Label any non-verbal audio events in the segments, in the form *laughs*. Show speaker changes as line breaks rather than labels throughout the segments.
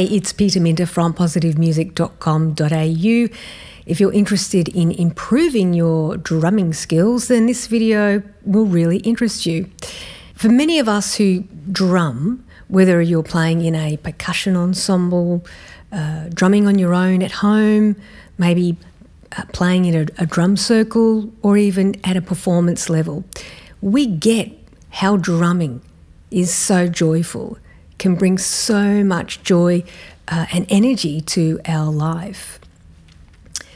Hi, it's Peta Minter from positivemusic.com.au. If you're interested in improving your drumming skills, then this video will really interest you. For many of us who drum, whether you're playing in a percussion ensemble, uh, drumming on your own at home, maybe uh, playing in a, a drum circle, or even at a performance level, we get how drumming is so joyful can bring so much joy uh, and energy to our life.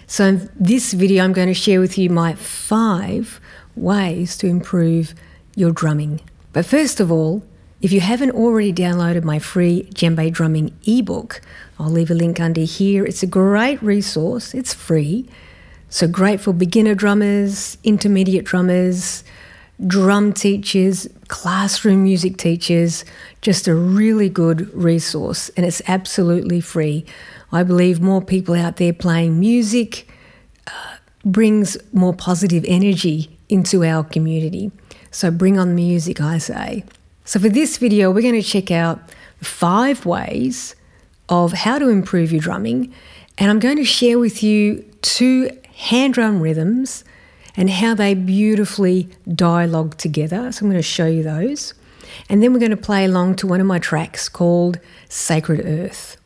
So, in this video, I'm going to share with you my five ways to improve your drumming. But first of all, if you haven't already downloaded my free djembe drumming ebook, I'll leave a link under here. It's a great resource, it's free. So, great for beginner drummers, intermediate drummers, drum teachers, classroom music teachers, just a really good resource, and it's absolutely free. I believe more people out there playing music uh, brings more positive energy into our community. So bring on music, I say. So for this video, we're going to check out five ways of how to improve your drumming, and I'm going to share with you two hand drum rhythms and how they beautifully dialogue together. So I'm going to show you those. And then we're going to play along to one of my tracks called Sacred Earth.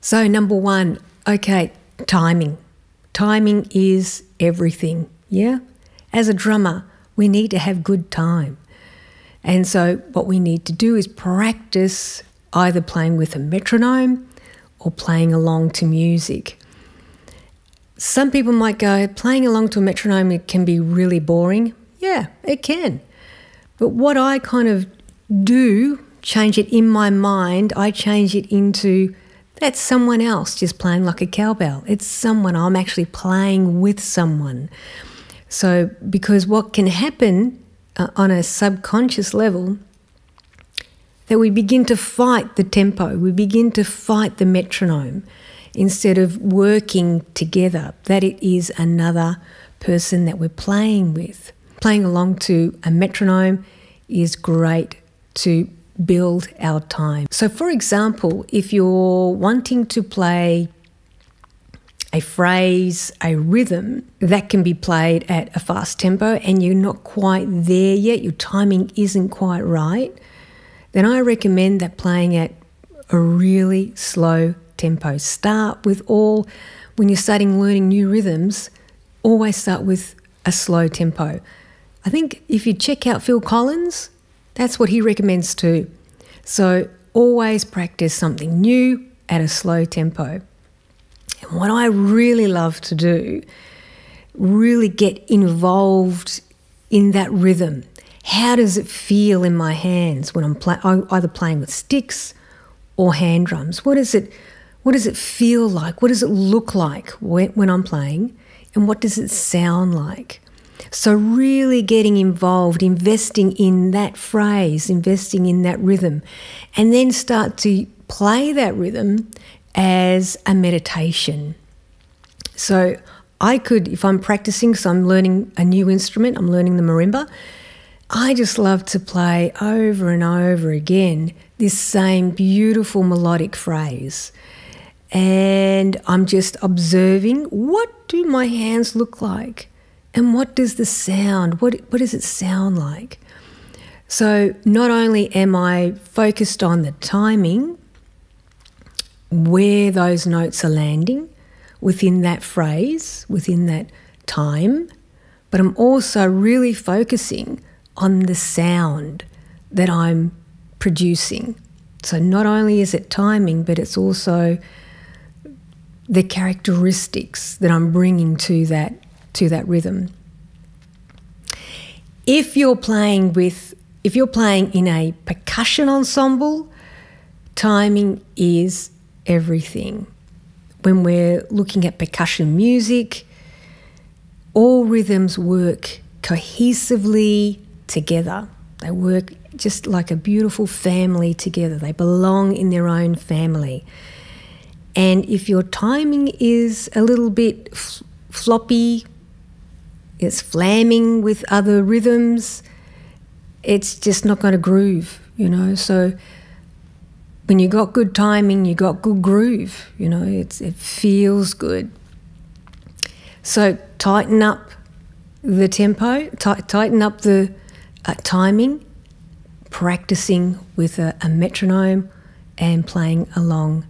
So, number one, okay, timing. Timing is everything, yeah? As a drummer, we need to have good time. And so, what we need to do is practice either playing with a metronome or playing along to music. Some people might go, playing along to a metronome can be really boring. Yeah, it can. But what I kind of do, change it in my mind, I change it into that's someone else just playing like a cowbell. It's someone, I'm actually playing with someone. So, because what can happen uh, on a subconscious level that we begin to fight the tempo, we begin to fight the metronome instead of working together, that it is another person that we're playing with. Playing along to a metronome is great to build our time. So, for example, if you're wanting to play a phrase, a rhythm that can be played at a fast tempo and you're not quite there yet, your timing isn't quite right, then I recommend that playing at a really slow tempo. Start with all, when you're starting learning new rhythms, always start with a slow tempo. I think if you check out Phil Collins, that's what he recommends too. So always practice something new at a slow tempo. And what I really love to do, really get involved in that rhythm how does it feel in my hands when I'm play- either playing with sticks or hand drums? What is it? What does it feel like? What does it look like when, when I'm playing? And what does it sound like? So, really getting involved, investing in that phrase, investing in that rhythm, and then start to play that rhythm as a meditation. So, I could, if I'm practicing, so I'm learning a new instrument, I'm learning the marimba, I just love to play over and over again this same beautiful melodic phrase. And I'm just observing what do my hands look like? And what does the sound, what, what does it sound like? So not only am I focused on the timing, where those notes are landing within that phrase, within that time, but I'm also really focusing on the sound that I'm producing. So not only is it timing, but it's also the characteristics that I'm bringing to that to that rhythm. If you're playing with if you're playing in a percussion ensemble, timing is everything. When we're looking at percussion music, all rhythms work cohesively together. They work just like a beautiful family together. They belong in their own family. And if your timing is a little bit floppy, it's flamming with other rhythms, it's just not going to groove, you know. So when you've got good timing, you've got good groove, you know, it's, it feels good. So tighten up the tempo, tighten up the uh, timing, practicing with a, a metronome and playing along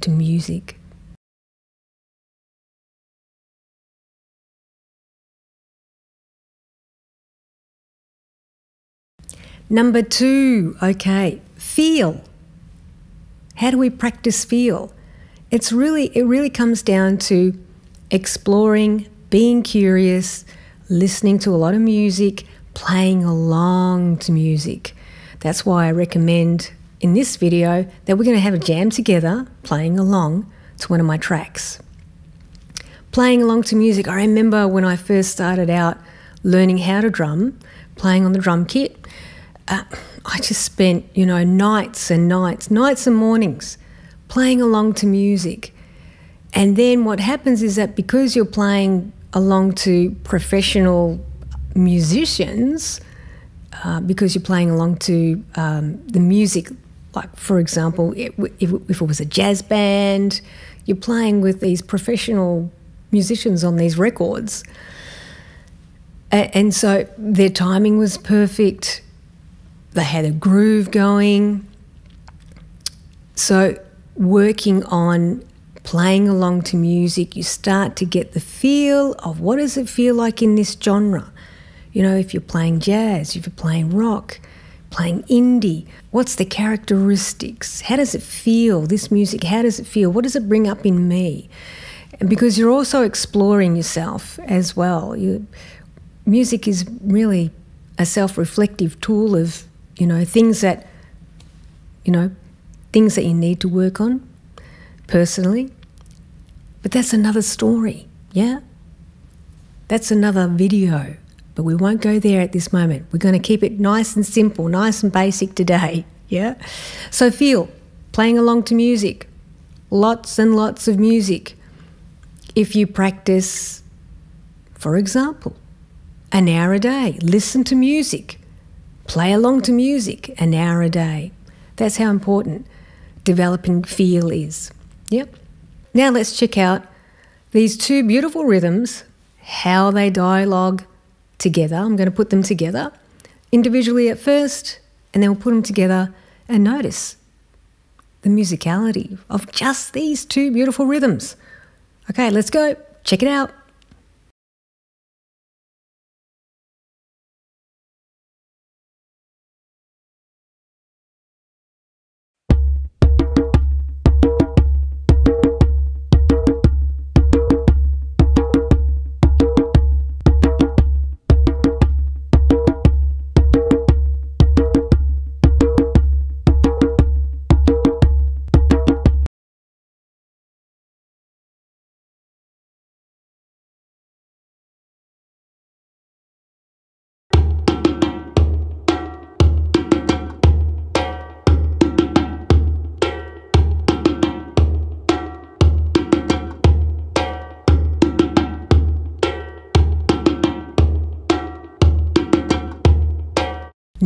to music. Number two, okay, feel. How do we practice feel? It's really it really comes down to exploring, being curious, listening to a lot of music, playing along to music. That's why I recommend in this video that we're going to have a jam together playing along to one of my tracks. Playing along to music, I remember when I first started out learning how to drum, playing on the drum kit, uh, I just spent, you know, nights and nights, nights and mornings playing along to music. And then what happens is that because you're playing along to professional musicians, uh, because you're playing along to um, the music, like for example, if, if it was a jazz band, you're playing with these professional musicians on these records. And so their timing was perfect they had a groove going. So, working on playing along to music, you start to get the feel of what does it feel like in this genre. You know, if you're playing jazz, if you're playing rock, playing indie, what's the characteristics? How does it feel? This music, how does it feel? What does it bring up in me? And because you're also exploring yourself as well. You, music is really a self reflective tool of you know, things that, you know, things that you need to work on personally. But that's another story, yeah? That's another video, but we won't go there at this moment. We're going to keep it nice and simple, nice and basic today, *laughs* yeah? So feel playing along to music, lots and lots of music. If you practice, for example, an hour a day, listen to music Play along to music an hour a day. That's how important developing feel is. Yep. Now let's check out these two beautiful rhythms, how they dialogue together. I'm going to put them together individually at first, and then we'll put them together and notice the musicality of just these two beautiful rhythms. Okay, let's go. Check it out.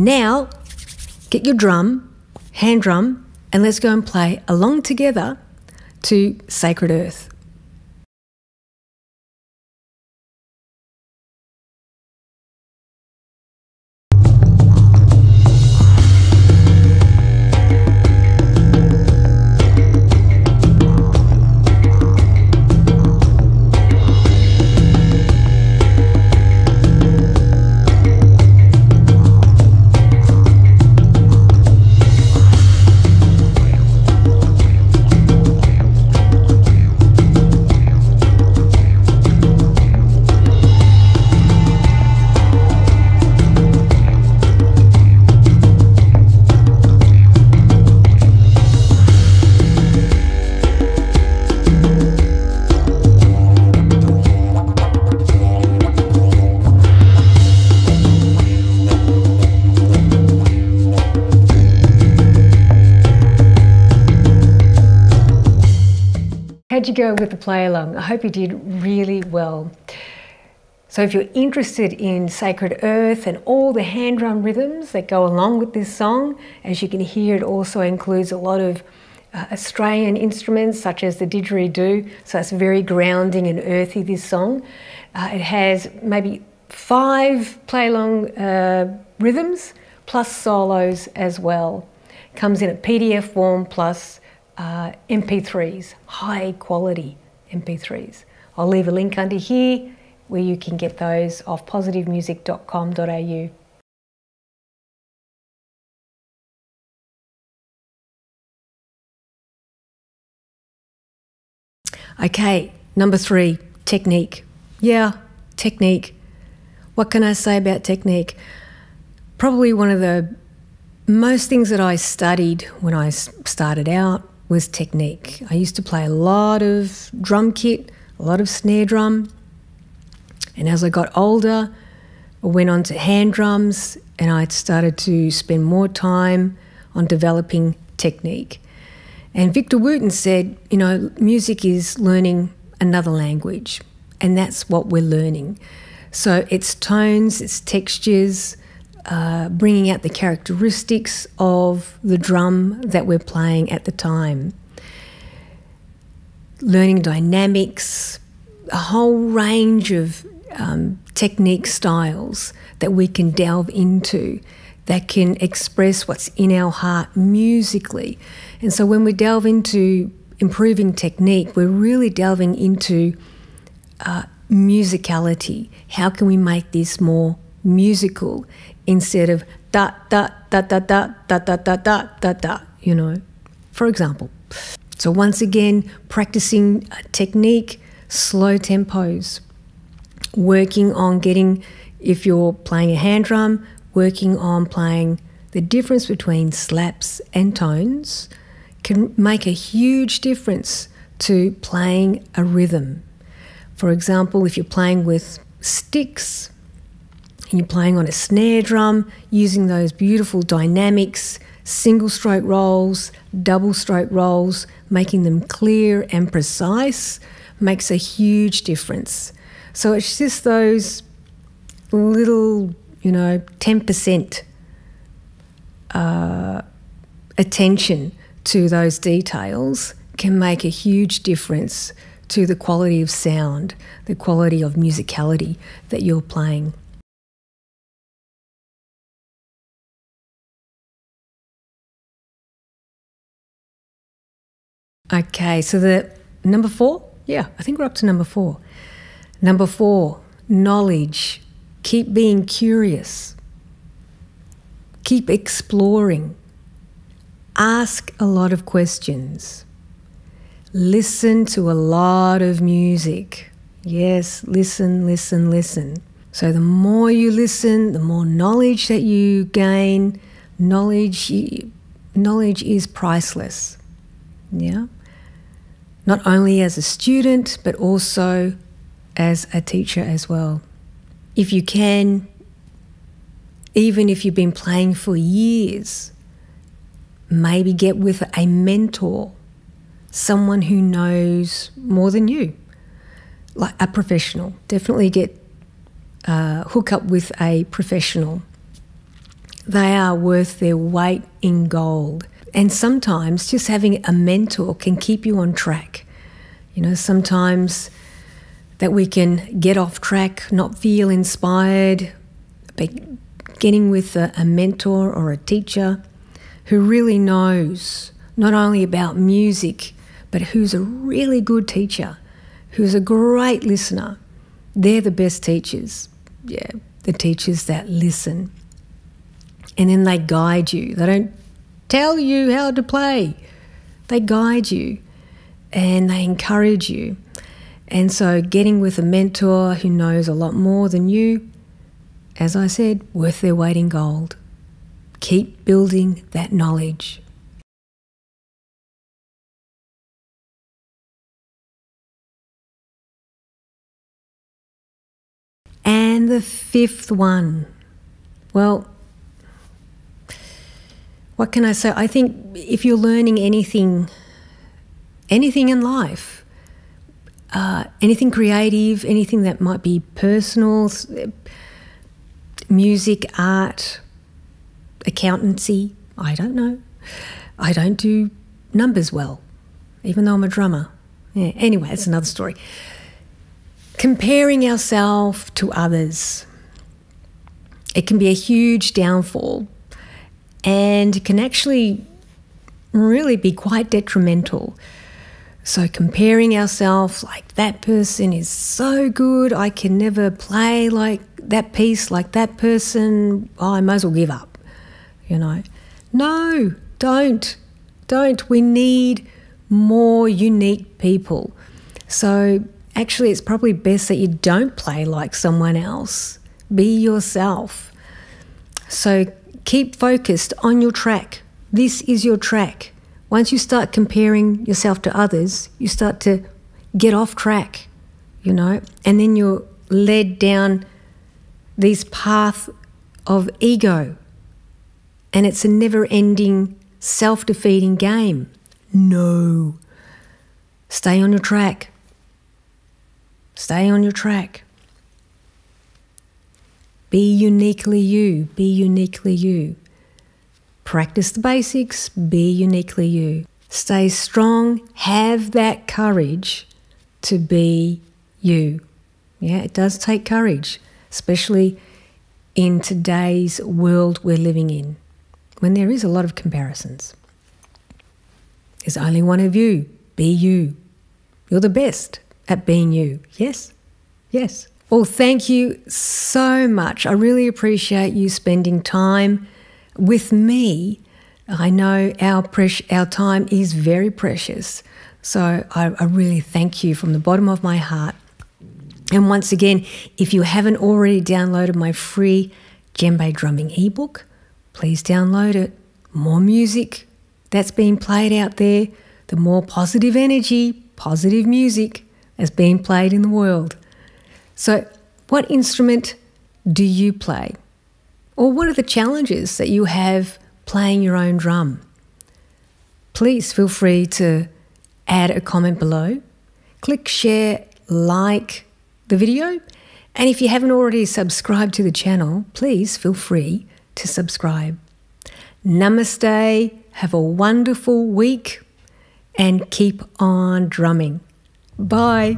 Now, get your drum, hand drum, and let's go and play along together to Sacred Earth. How'd you go with the play along? I hope you did really well. So, if you're interested in Sacred Earth and all the hand drum rhythms that go along with this song, as you can hear, it also includes a lot of uh, Australian instruments such as the didgeridoo. So, it's very grounding and earthy, this song. Uh, it has maybe five play along uh, rhythms plus solos as well. Comes in a PDF form plus uh, MP3s, high quality MP3s. I'll leave a link under here where you can get those off positivemusic.com.au. Okay, number three, technique. Yeah, technique. What can I say about technique? Probably one of the most things that I studied when I started out was technique. I used to play a lot of drum kit, a lot of snare drum, and as I got older, I went on to hand drums and I started to spend more time on developing technique. And Victor Wooten said, you know, music is learning another language, and that's what we're learning. So it's tones, it's textures, uh, bringing out the characteristics of the drum that we're playing at the time, learning dynamics, a whole range of um, technique styles that we can delve into that can express what's in our heart musically. And so when we delve into improving technique, we're really delving into uh, musicality. How can we make this more musical instead of da da da da da da da da da da da, you know, for example. So once again, practicing technique, slow tempos, working on getting, if you're playing a hand drum, working on playing the difference between slaps and tones can make a huge difference to playing a rhythm. For example, if you're playing with sticks and you're playing on a snare drum, using those beautiful dynamics, single stroke rolls, double stroke rolls, making them clear and precise makes a huge difference. So it's just those little, you know, 10% uh, attention to those details can make a huge difference to the quality of sound, the quality of musicality that you're playing. Okay, so the number four, yeah, I think we're up to number four. Number four, knowledge. Keep being curious. Keep exploring. Ask a lot of questions. Listen to a lot of music. Yes, listen, listen, listen. So the more you listen, the more knowledge that you gain. Knowledge, knowledge is priceless. Yeah not only as a student, but also as a teacher as well. If you can, even if you've been playing for years, maybe get with a mentor, someone who knows more than you, like a professional. Definitely get uh, hook up with a professional. They are worth their weight in gold. And sometimes just having a mentor can keep you on track. You know, sometimes that we can get off track, not feel inspired, but getting with a, a mentor or a teacher who really knows not only about music, but who's a really good teacher, who's a great listener. They're the best teachers. Yeah, the teachers that listen. And then they guide you. They don't tell you how to play. They guide you and they encourage you. And so, getting with a mentor who knows a lot more than you, as I said, worth their weight in gold. Keep building that knowledge. And the fifth one. Well, what can I say? I think if you're learning anything, anything in life, uh, anything creative, anything that might be personal, music, art, accountancy. I don't know. I don't do numbers well, even though I'm a drummer. Yeah, anyway, it's another story. Comparing ourselves to others, it can be a huge downfall and can actually really be quite detrimental. So, comparing ourselves like that person is so good, I can never play like that piece like that person. Oh, I might as well give up, you know. No, don't. Don't. We need more unique people. So, actually, it's probably best that you don't play like someone else. Be yourself. So, keep focused on your track. This is your track. Once you start comparing yourself to others, you start to get off track, you know, and then you're led down this path of ego. And it's a never ending, self defeating game. No. Stay on your track. Stay on your track. Be uniquely you. Be uniquely you. Practice the basics, be uniquely you. Stay strong, have that courage to be you. Yeah, it does take courage, especially in today's world we're living in, when there is a lot of comparisons. There's only one of you. Be you. You're the best at being you. Yes? Yes. Well, thank you so much. I really appreciate you spending time with me, I know our our time is very precious. So I, I really thank you from the bottom of my heart. And once again, if you haven't already downloaded my free djembe drumming ebook, please download it. More music that's being played out there, the more positive energy, positive music that's being played in the world. So, what instrument do you play? Or what are the challenges that you have playing your own drum? Please feel free to add a comment below. Click share, like the video. And if you haven't already subscribed to the channel, please feel free to subscribe. Namaste. Have a wonderful week and keep on drumming. Bye.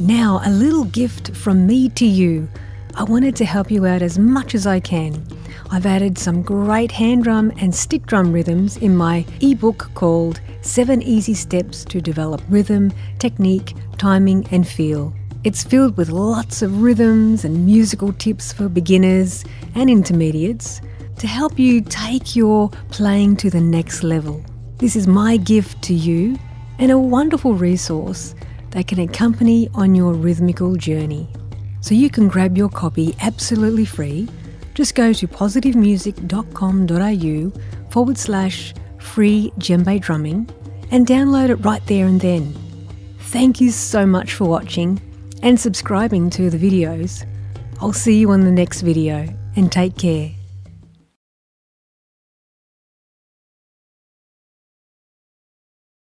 Now, a little gift from me to you. I wanted to help you out as much as I can. I've added some great hand drum and stick drum rhythms in my ebook called Seven Easy Steps to Develop Rhythm, Technique, Timing, and Feel. It's filled with lots of rhythms and musical tips for beginners and intermediates to help you take your playing to the next level. This is my gift to you and a wonderful resource that can accompany on your rhythmical journey. So you can grab your copy absolutely free. Just go to positivemusic.com.au forward slash free djembe drumming and download it right there and then. Thank you so much for watching and subscribing to the videos. I'll see you on the next video and take care.